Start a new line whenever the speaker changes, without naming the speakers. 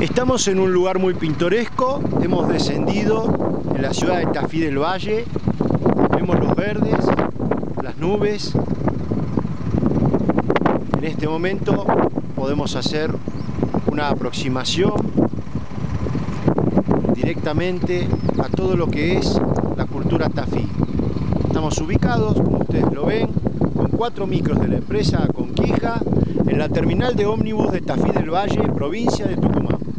Estamos en un lugar muy pintoresco, hemos descendido en la ciudad de Tafí del Valle, vemos los verdes, las nubes. En este momento podemos hacer una aproximación directamente a todo lo que es la cultura Tafí. Estamos ubicados, como ustedes lo ven, cuatro micros de la empresa Conquija en la terminal de ómnibus de Tafí del Valle, provincia de Tucumán.